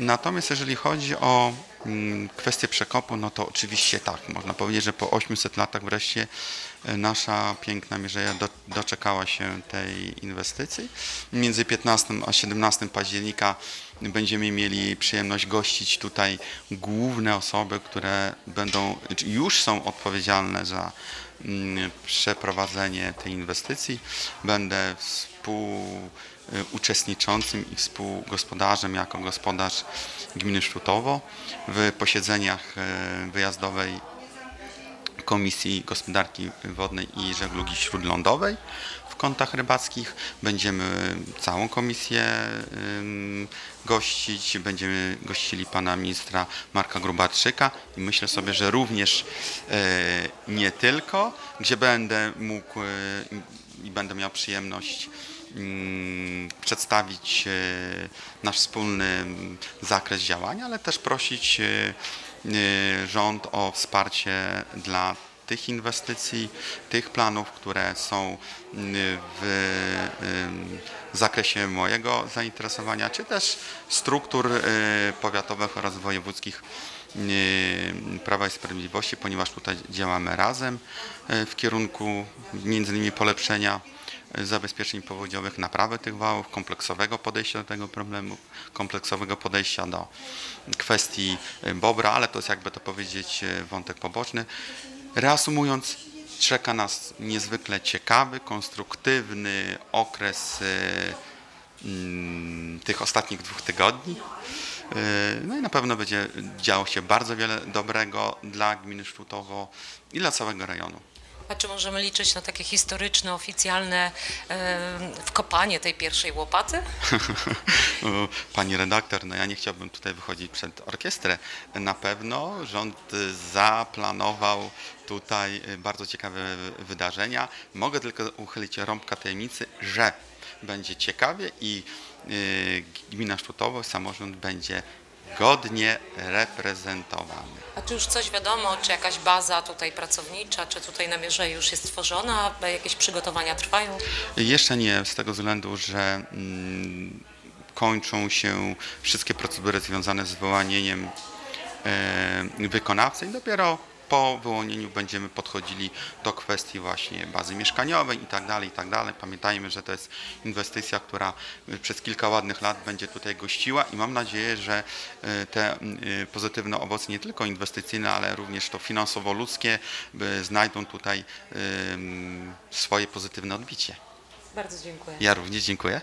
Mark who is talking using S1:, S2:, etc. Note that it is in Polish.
S1: Natomiast jeżeli chodzi o mm, kwestię przekopu, no to oczywiście tak, można powiedzieć, że po 800 latach wreszcie e, nasza piękna Mierzeja do, doczekała się tej inwestycji. Między 15 a 17 października będziemy mieli przyjemność gościć tutaj główne osoby, które będą, już są odpowiedzialne za mm, przeprowadzenie tej inwestycji. Będę współuczestniczącym i współgospodarzem jako gospodarz gminy Sztutowo w posiedzeniach e, wyjazdowej Komisji Gospodarki Wodnej i Żeglugi Śródlądowej w kątach rybackich. Będziemy całą komisję gościć, będziemy gościli pana ministra Marka Grubarczyka i myślę sobie, że również e, nie tylko, gdzie będę mógł e, i będę miał przyjemność przedstawić e, nasz wspólny zakres działania, ale też prosić e, e, rząd o wsparcie dla tych inwestycji, tych planów, które są mm, w zakresie mojego zainteresowania, czy też struktur powiatowych oraz wojewódzkich Prawa i Sprawiedliwości, ponieważ tutaj działamy razem w kierunku między innymi polepszenia zabezpieczeń powodziowych, naprawy tych wałów, kompleksowego podejścia do tego problemu, kompleksowego podejścia do kwestii y, Bobra, ale to jest jakby to powiedzieć y, wątek poboczny. Reasumując, czeka nas niezwykle ciekawy, konstruktywny okres y, mm, tych ostatnich dwóch tygodni. No i na pewno będzie działo się bardzo wiele dobrego dla gminy Sztutowo i dla całego rejonu.
S2: A czy możemy liczyć na takie historyczne, oficjalne wkopanie tej pierwszej łopaty?
S1: Pani redaktor, no ja nie chciałbym tutaj wychodzić przed orkiestrę. Na pewno rząd zaplanował tutaj y, bardzo ciekawe wydarzenia. Mogę tylko uchylić rąbka tajemnicy, że będzie ciekawie i y, gmina Sztutowo, samorząd będzie godnie reprezentowany.
S2: A czy już coś wiadomo, czy jakaś baza tutaj pracownicza, czy tutaj na Mierzei już jest stworzona, jakieś przygotowania trwają?
S1: Jeszcze nie, z tego względu, że mm, kończą się wszystkie procedury związane z wyłanieniem e, wykonawcy i dopiero po wyłonieniu będziemy podchodzili do kwestii właśnie bazy mieszkaniowej i tak dalej, i tak dalej. Pamiętajmy, że to jest inwestycja, która y, przez kilka ładnych lat będzie tutaj gościła i mam nadzieję, że y, te y, pozytywne owoce nie tylko inwestycyjne, ale również to finansowo-ludzkie znajdą tutaj swoje pozytywne odbicie.
S2: Bardzo dziękuję.
S1: Ja również dziękuję.